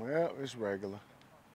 Well, it's regular.